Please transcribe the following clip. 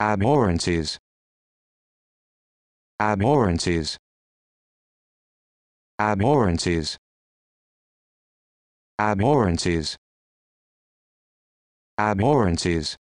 abhorrences. Abhorrences. Abhorrences. Abhorrences. Abhorrences.